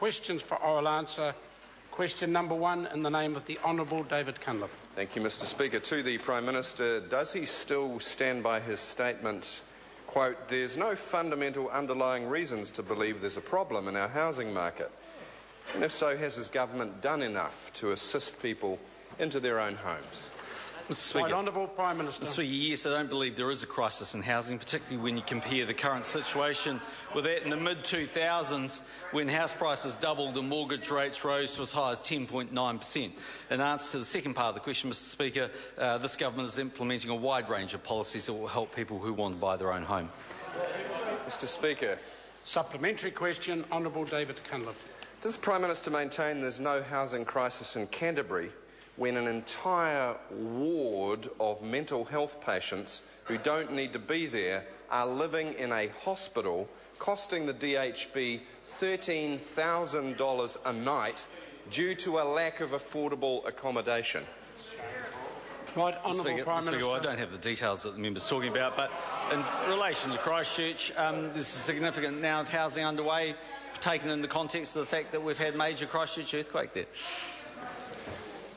Questions for oral answer. Question number one in the name of the Honourable David Cunliffe. Thank you, Mr. Speaker. To the Prime Minister, does he still stand by his statement, quote, there's no fundamental underlying reasons to believe there's a problem in our housing market? And if so, has his government done enough to assist people into their own homes? Right Mr. Speaker, Honourable Prime Minister. Mr. Speaker, yes, I don't believe there is a crisis in housing, particularly when you compare the current situation with that in the mid 2000s when house prices doubled and mortgage rates rose to as high as 10.9%. In answer to the second part of the question, Mr. Speaker, uh, this government is implementing a wide range of policies that will help people who want to buy their own home. Mr. Speaker, Supplementary question, Honourable David Cunliffe. does the Prime Minister maintain there's no housing crisis in Canterbury when an entire ward of mental health patients who don't need to be there are living in a hospital costing the DHB $13,000 a night due to a lack of affordable accommodation? Right, Honourable Speaker, Prime Mr. Speaker, Minister. I don't have the details that the member's talking about, but in relation to Christchurch, um, there's a significant amount of housing underway, taken in the context of the fact that we've had major Christchurch earthquake there.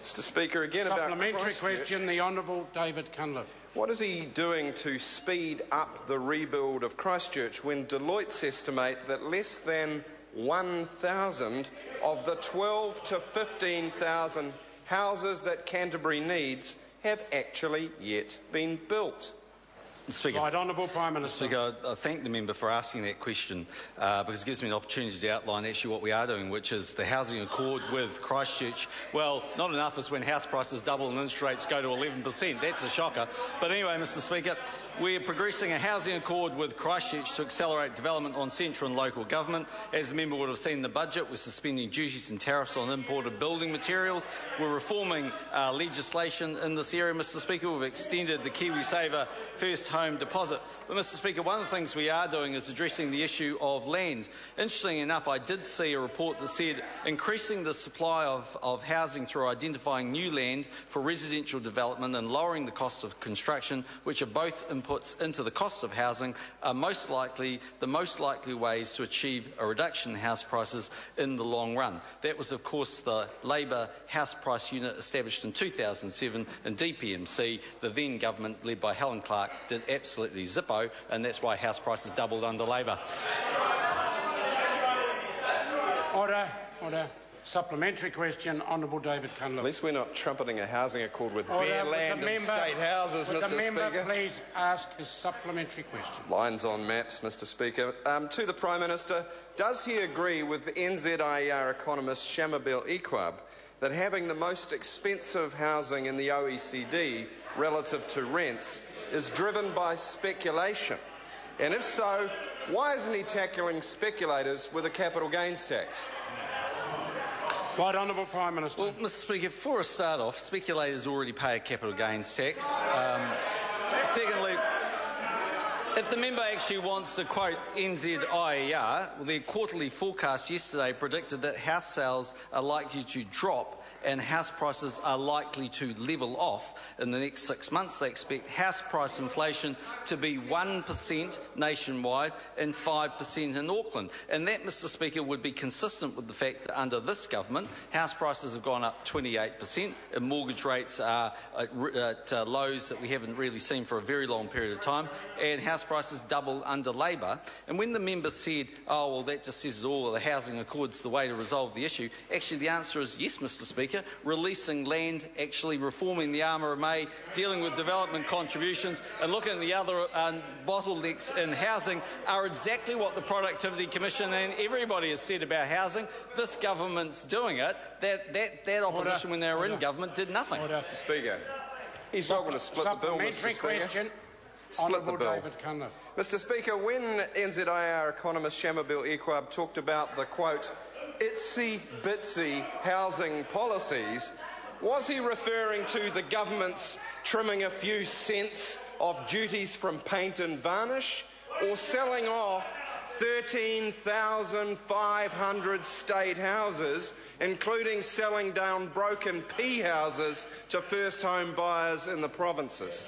Mr. Speaker, again about Supplementary question, the Honourable David Cunliffe. What is he doing to speed up the rebuild of Christchurch when Deloitte's estimate that less than 1,000 of the 12 to 15,000 houses that Canterbury needs have actually yet been built? Mr. Speaker, Right, Honourable Prime Minister. Speaker, I I thank the member for asking that question uh, because it gives me an opportunity to outline actually what we are doing, which is the housing accord with Christchurch. Well, not enough is when house prices double and interest rates go to 11%. That's a shocker. But anyway, Mr. Speaker, we're progressing a housing accord with Christchurch to accelerate development on central and local government. As the member would have seen the budget, we're suspending duties and tariffs on imported building materials. We're reforming uh, legislation in this area, Mr. Speaker. We've extended the KiwiSaver first home deposit. But, Mr. Speaker, one of the things we are doing is addressing the issue of land. Interestingly enough, I did see a report that said increasing the supply of, of housing through identifying new land for residential development and lowering the cost of construction, which are both inputs into the cost of housing, are most likely the most likely ways to achieve a reduction in house prices in the long run. That was, of course, the Labour House Price Unit established in 2007 in DPMC. The then government, led by Helen Clark, did absolutely zippo, and that's why house prices doubled under Labour. Order, order. Supplementary question, Honourable David Cunliffe. At least we're not trumpeting a housing accord with Order. bare land the and state houses, Mr. the member Speaker. please ask his supplementary question? Lines on maps, Mr. Speaker. Um, to the Prime Minister, does he agree with the NZIER economist Shamubeel Eaqub that having the most expensive housing in the OECD relative to rents is driven by speculation? And if so, why isn't he tackling speculators with a capital gains tax? Right, Honourable Prime Minister. Well, Mr. Speaker, for a start off, speculators already pay a capital gains tax. Um, secondly, if the member actually wants to quote NZIER, their quarterly forecast yesterday predicted that house sales are likely to drop and house prices are likely to level off in the next six months. They expect house price inflation to be 1% nationwide and 5% in Auckland. And that, Mr. Speaker, would be consistent with the fact that under this government, house prices have gone up 28% and mortgage rates are at, at uh, lows that we haven't really seen for a very long period of time, and house prices double under Labour. And when the member said, oh, well, that just says it all, the housing accord's the way to resolve the issue, actually the answer is yes, Mr. Speaker. Releasing land, actually reforming the RMA, dealing with development contributions, and looking at the other um, bottlenecks in housing are exactly what the Productivity Commission and everybody has said about housing. This government's doing it. That, that, that opposition, when they were in government, did nothing. Order. Mr. Speaker, he's welcome to split the bill, Mr. Speaker. question, Split the bill. David Mr. Speaker, when NZIER economist Shamubeel Eaqub talked about the quote, itsy bitsy housing policies, was he referring to the government's trimming a few cents of duties from paint and varnish, or selling off 13,500 state houses, including selling down broken P houses to first home buyers in the provinces?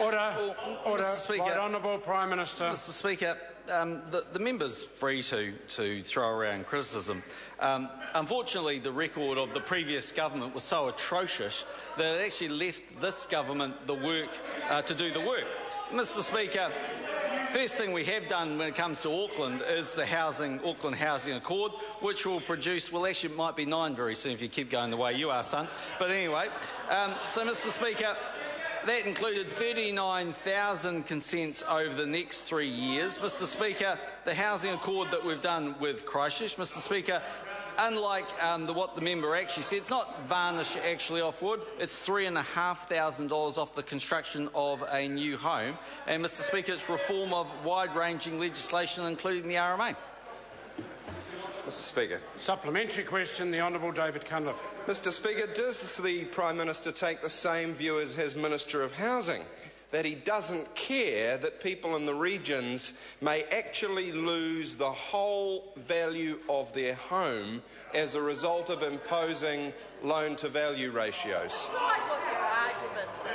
Order, order. Mr. Speaker- Right, Honourable Prime Minister. Mr. Speaker, um, the, the member's free to, to throw around criticism. Um, unfortunately, the record of the previous government was so atrocious that it actually left this government the work uh, to do the work. Mr Speaker, First thing we have done when it comes to Auckland is the housing, Auckland Housing Accord, which will produce, well, actually, it might be nine very soon if you keep going the way you are, son. But anyway, um, so, Mr. Speaker, that included 39,000 consents over the next three years. Mr. Speaker, the housing accord that we've done with Christchurch, Mr. Speaker, unlike um, the, what the member actually said, it's not varnish actually off wood, it's $3,500 off the construction of a new home. And, Mr Speaker, it's reform of wide-ranging legislation, including the RMA. Mr Speaker. Supplementary question, the Honourable David Cunliffe. Mr Speaker, does the Prime Minister take the same view as his Minister of Housing? That he doesn't care that people in the regions may actually lose the whole value of their home as a result of imposing loan to value ratios?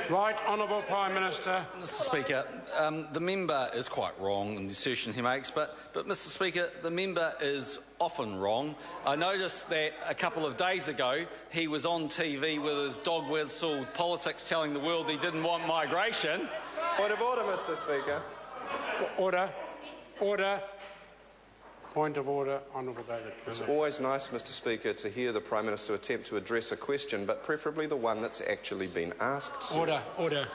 Right, Honourable Prime Minister. Mr Speaker, um, the member is quite wrong in the assertion he makes, but, but Mr Speaker, the member is often wrong. I noticed that a couple of days ago he was on TV with his dog whistle politics telling the world he didn't want migration. Point of order, Mr Speaker. Order. Order. Point of order, Honourable David. It's always nice, Mr Speaker, to hear the Prime Minister attempt to address a question, but preferably the one that's actually been asked. Sir. Order, order.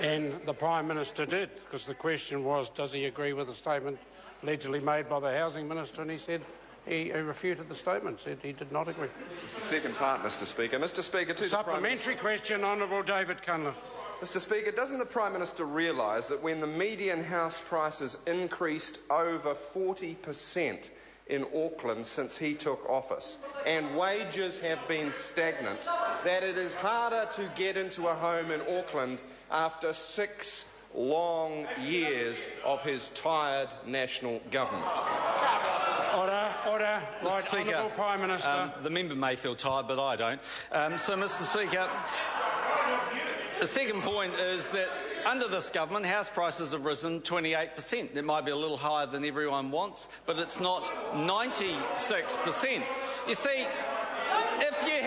And the Prime Minister did, because the question was, does he agree with the statement allegedly made by the Housing Minister? And he said he, he refuted the statement, said he did not agree. It's the second part, Mr Speaker. Mr Speaker, to Supplementary question, Honourable David Cunliffe. Mr Speaker, doesn't the Prime Minister realise that when the median house prices increased over 40% in Auckland since he took office and wages have been stagnant, that it is harder to get into a home in Auckland after six long years of his tired national government? Order, order. Right, Speaker, Honourable Prime Minister. Um, the member may feel tired, but I don't. Um, so, Mr Speaker, the second point is that under this government, house prices have risen 28%. It might be a little higher than everyone wants, but it's not 96%. You see, if you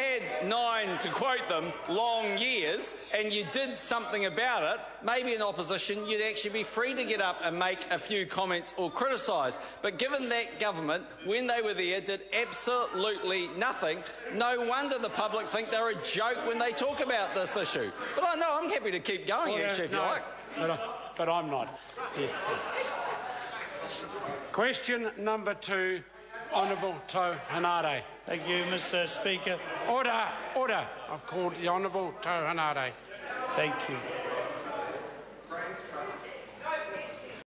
nine, to quote them, long years and you did something about it, maybe in opposition you'd actually be free to get up and make a few comments or criticise. But given that government, when they were there, did absolutely nothing, no wonder the public think they're a joke when they talk about this issue. But I know I'm happy to keep going, Order. actually, if no, you like. But, I, but I'm not. Yeah. Question number two, Honourable To Hanare. Thank you, Mr. Speaker. Order, order. I've called the Honourable To Hanare. Thank you.